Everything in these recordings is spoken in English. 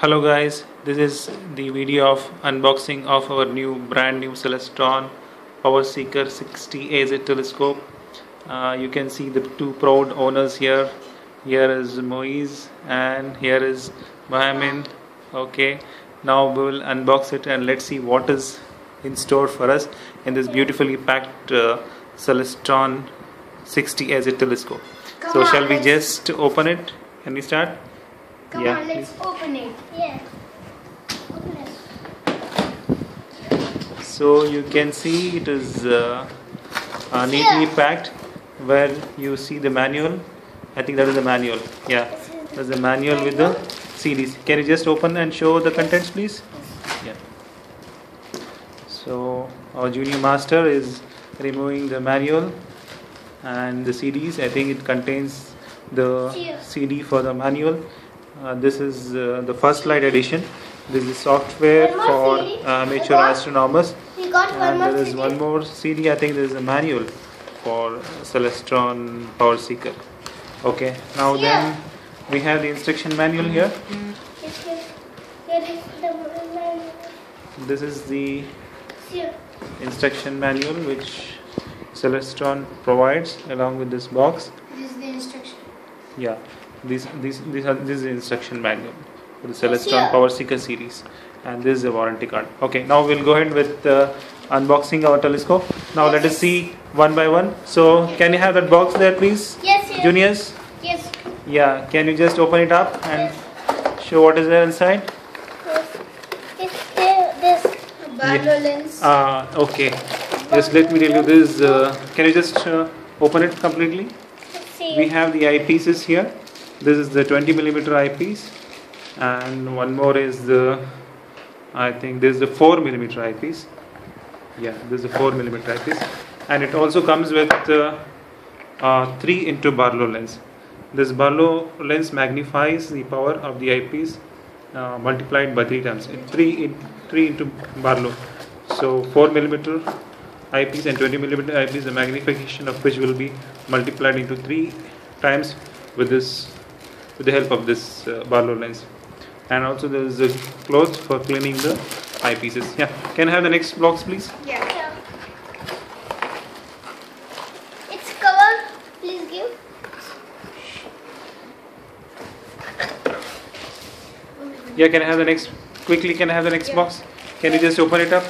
Hello guys, this is the video of unboxing of our new brand new Celestron PowerSeeker 60AZ telescope. Uh, you can see the two proud owners here. Here is Moise and here is Mohammed. Okay, now we will unbox it and let's see what is in store for us in this beautifully packed uh, Celestron 60AZ telescope. Come so on, shall we just open it? Can we start? Come Yeah, on, let's open it. Yeah. Open it. So you can see it is uh, uh, neatly Here. packed where you see the manual. I think that is the manual. Yeah, that's the manual with the CDs. Can you just open and show the contents, please? Yeah. So our junior master is removing the manual and the CDs. I think it contains the CD for the manual. Uh, this is uh, the first light edition. This is software for uh, amateur What? astronomers. We got one And more there is CD. one more CD. I think there is a manual for Celestron PowerSeeker. Okay, now Yeah. then we have the instruction manual here. Yes, yes. Here is the. This is the instruction manual which Celestron provides along with this box. This is the instruction. Yeah, this this this, are, this is the instruction manual for the Celestron here. PowerSeeker series, and this is a warranty card. Okay, now we'll go ahead with uh, unboxing our telescope. Now let us see one by one. So can you have that box there, please, Yes, yes. juniors? Yes. Yeah, can you just open it up and show what is there inside? yes. It's there. This Barlow lens. Ah, okay. Just let me tell you this. Uh, can you just uh, open it completely? We have the eyepieces here. This is the 20 millimeter eyepiece, and one more is the. I think this is the 4 millimeter eyepiece. Yeah, this is the 4 millimeter eyepiece, and it also comes with uh, uh, 3 into Barlow lens. This Barlow lens magnifies the power of the eyepiece uh, multiplied by 3 times. In 3 in 3 into Barlow. So 4 millimeter eyepiece and 20 millimeter eyepiece, the magnification of which will be multiplied into 3 times with this with the help of this uh, Barlow lens. And also there is a cloth for cleaning the eyepieces. Yeah, can I have the next box please? Yeah. It's cover. Please give. Yeah, can I have the next quickly? Can I have the next box? Can you just open it up?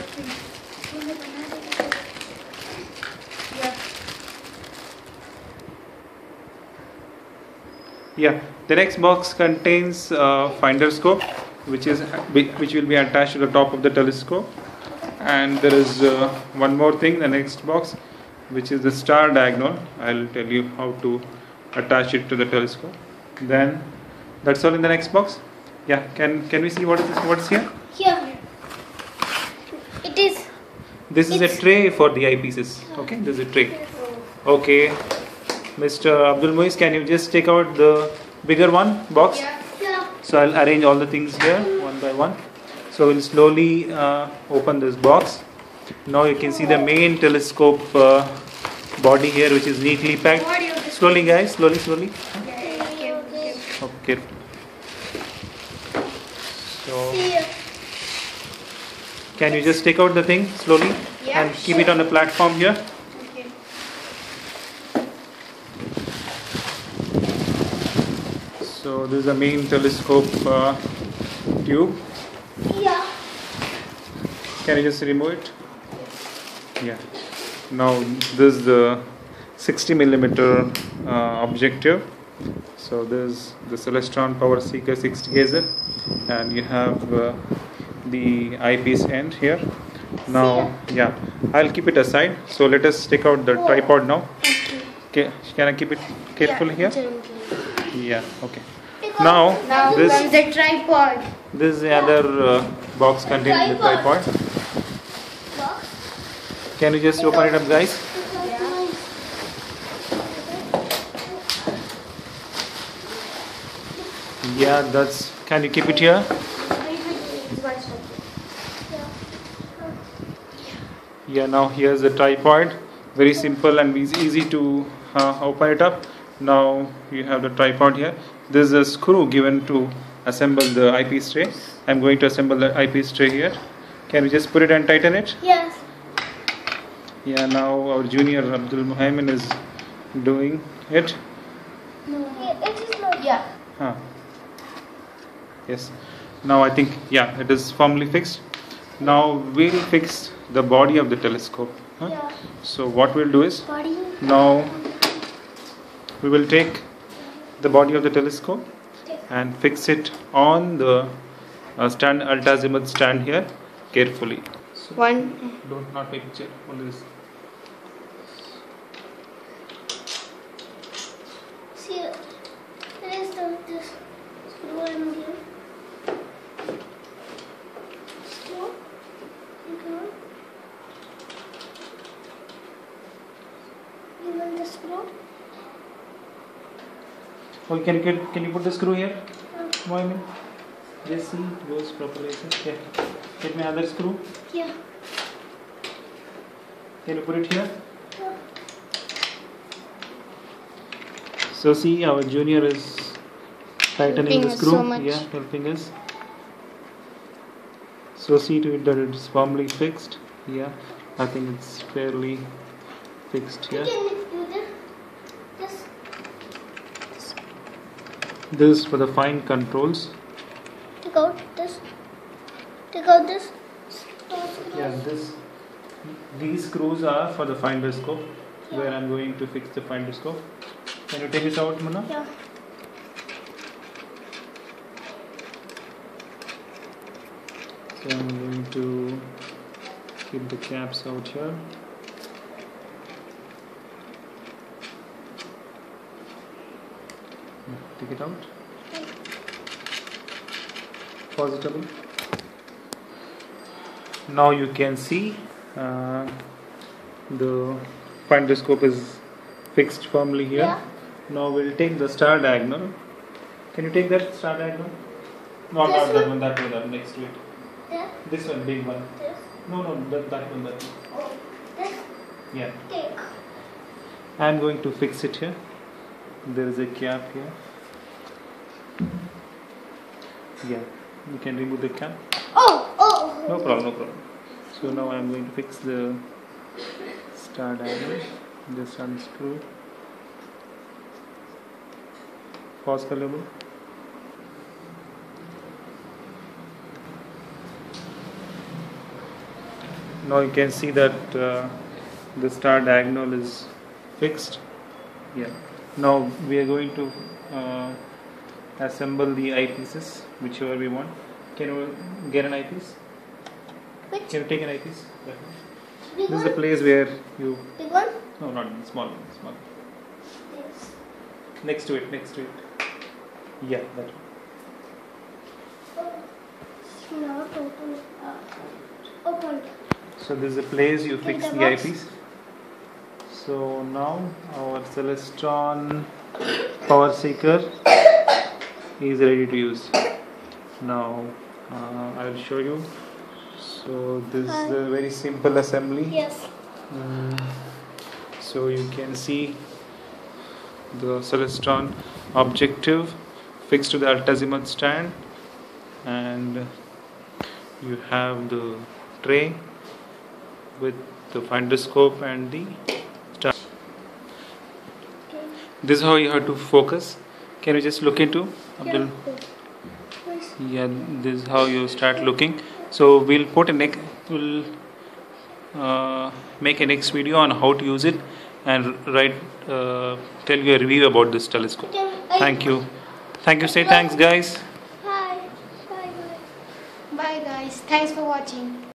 Yeah. Yeah, the next box contains uh, finder scope, which is which will be attached to the top of the telescope, and there is uh, one more thing. The next box, which is the star diagonal. I'll tell you how to attach it to the telescope. Then that's all in the next box. Yeah, can can we see what is this, what's here? Here. It is. This is a tray for the eyepieces. Okay, this is a tray. Okay, Mr. Abdul Muiz, can you just take out the bigger one box? Yeah. So I'll arrange all the things here one by one. So we'll slowly uh, open this box. Now you can see the main telescope uh, body here, which is neatly packed. Slowly, guys, slowly, slowly. Okay. So can you just take out the thing slowly and keep it on the platform here? So this is the main telescope uh, tube. Yeah. Can you just remove it? Yeah. Now this is the 60 millimeter uh, objective. So this is the Celestron PowerSeeker 60AZ, and you have uh, the eyepiece end here. Now, yeah, I'll keep it aside. So let us take out the tripod now. Okay, can I keep it carefully here? Yeah. Okay. Now Now this comes the tripod. this is the other uh, box containing the Tripod. tripod. Can you just open it up, guys? Yeah, that's. Can you keep it here? Yeah, now here's the tripod. Very simple and easy easy to uh, open it up. Now you have the tripod here. This is a screw given to assemble the eyepiece tray. I'm going to assemble the eyepiece tray here. Can we just put it and tighten it? Yes. Yeah, now our junior Abdul Muhaimin is doing it. No. It is not. Yeah. Huh. Yes. Now I think, yeah, it is firmly fixed. Now we'll fix the body of the telescope. Huh? Yeah. So what we'll do is, Body. now we will take the body of the telescope and fix it on the uh, stand altazimuth stand here carefully. So One. don't not make picture only this. See, there is the this screw I'm here. Screw. Okay. You want the screw? Oh, can you can you put the screw here? Uh, Muhaimin? Yes, see, goes properly. Yeah. Get me another screw. yeah. Can you put it here? Yeah. So see, our junior is tightening Helping the screw. so much. Yeah, helping us. So see to it that it's firmly fixed. Yeah, I think it's fairly fixed here. can do this. This. This is for the fine controls. Take out this. Take out this. Yeah, this these screws are for the finder scope where I'm going to fix the finder scope. Can you take this out, Muna? Yeah. So I'm going to keep the caps out here. Yeah, Take it out. Positively. Now you can see uh, the finder scope is fixed firmly here. Yeah. Now we'll take the star diagonal. Can you take that star diagonal? No, This not that one? one, that one, that next to it. This. This one, big one. This. No, no, that, that one, that one. Oh. This. Yeah. Take. I'm going to fix it here. There is a cap here yeah. You can remove the cap oh oh. No problem no problem. So now I'm going to fix the star diagonal just unscrew. Pause the level. now you can see that uh, the star diagonal is fixed. Yeah. Now we are going to uh, assemble the eyepieces, whichever we want. Can you get an eyepiece? Which Can you take an eyepiece? big This is the place where you. Big one? No, not one, small one, small. one. Yes. Next to it, next to it. Yeah, that one. Not open. Uh, open. So this is the place you fix the the eyepiece. So now our Celestron power seeker is ready to use. Now uh, I will show you. So this is a very simple assembly. Yes. Mm, so you can see the Celestron objective fixed to the altazimuth stand and you have the tray with the finder scope and the star. This is how you have to focus. Can you just look into Abdul? Yeah. This is how you start looking. So we'll put a next, we'll uh, make a next video on how to use it and write, uh, tell you a review about this telescope. Thank you. Thank you. Say thanks, guys. Bye. Bye. Bye. Bye guys. Thanks for watching.